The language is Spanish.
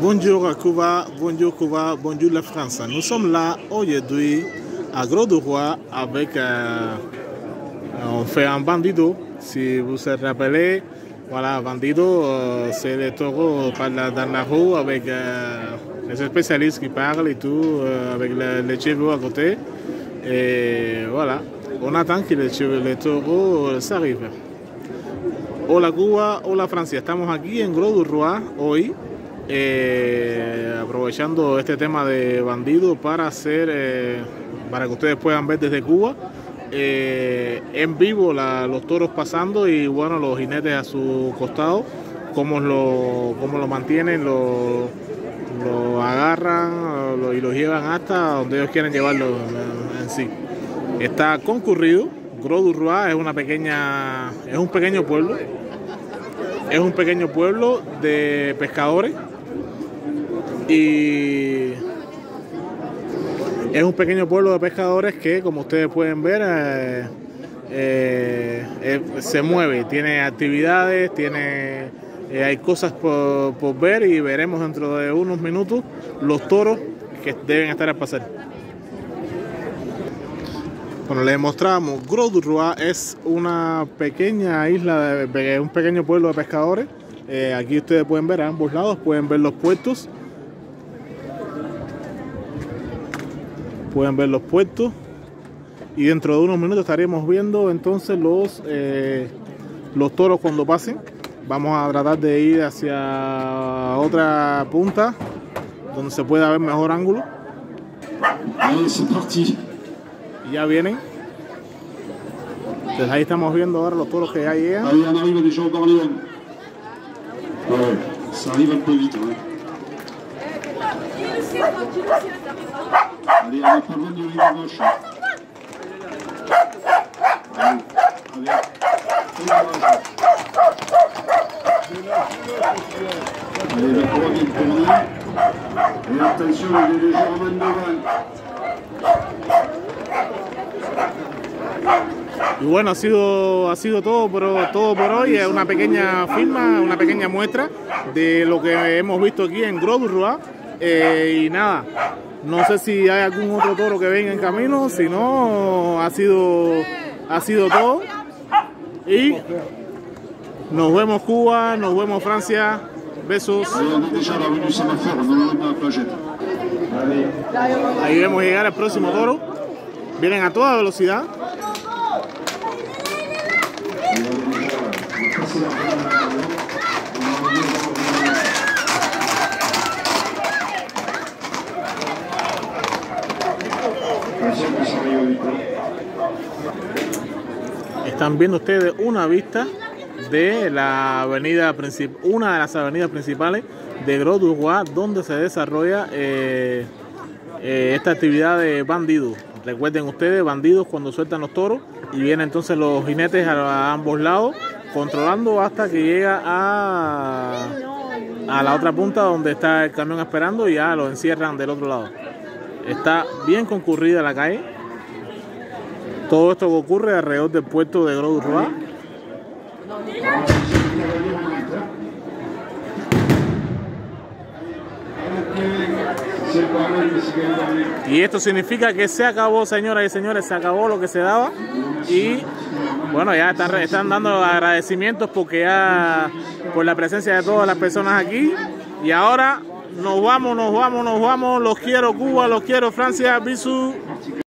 Bonjour à Cuba, bonjour Cuba, bonjour la France. Nous sommes là aujourd'hui à Gros du Roi avec euh, on fait un bandido. Si vous vous rappelez, voilà, bandido, euh, c'est le taureau par la, dans la rue avec euh, les spécialistes qui parlent et tout, avec le- les chevaux à côté. Et voilà, on attend que les, les taureaux s'arrivent. Hola Cuba, hola Francia. Estamos aquí en Gros du Roi hoy, eh, aprovechando este tema de bandido para hacer, eh, para que ustedes puedan ver desde Cuba eh, en vivo los toros pasando y bueno los jinetes a su costado, cómo lo, cómo lo mantienen, lo, lo agarran y los llevan hasta donde ellos quieren llevarlo en sí. Está concurrido. Gros es una pequeña, es un pequeño pueblo. Es un pequeño pueblo de pescadores y es un pequeño pueblo de pescadores que, como ustedes pueden ver, eh, eh, eh, se mueve, tiene actividades, tiene, hay cosas por, por ver y veremos dentro de unos minutos los toros que deben estar al pasar. Bueno, les mostramos, Gros du Roi es una pequeña isla, un pequeño pueblo de pescadores. Eh, aquí ustedes pueden ver a ambos lados, pueden ver los puertos. Pueden ver los puertos. Y dentro de unos minutos estaremos viendo entonces los, eh, los toros cuando pasen. Vamos a tratar de ir hacia otra punta donde se pueda ver mejor ángulo. Allez, ya vienen. Ahí estamos viendo ahora los toros que ya llegan. Arrive ça arrive un peu vite. Allez, gauche. De devant. Y bueno, ha sido, ha sido todo, por, todo por hoy. Es una pequeña firma, una pequeña muestra de lo que hemos visto aquí en Gros du Roi. Eh, y nada, no sé si hay algún otro toro que venga en camino. Si no, ha sido, ha sido todo. Y nos vemos Cuba, nos vemos Francia. Besos. Ahí vemos llegar al próximo toro. Vienen a toda velocidad. Están viendo ustedes una vista de la avenida principal, una de las avenidas principales de Gros du Roi, donde se desarrolla eh, eh, esta actividad de bandidos. Recuerden ustedes, bandidos cuando sueltan los toros y vienen entonces los jinetes a, a ambos lados, controlando hasta que llega a, a la otra punta donde está el camión esperando y ya lo encierran del otro lado. Está bien concurrida la calle. Todo esto que ocurre alrededor del puerto de Gros pareil. Y esto significa que se acabó, señoras y señores, se acabó lo que se daba. Y bueno, ya están, dando agradecimientos porque ya por la presencia de todas las personas aquí. Y ahora nos vamos, nos vamos, nos vamos. Los quiero Cuba, los quiero Francia, Bisú.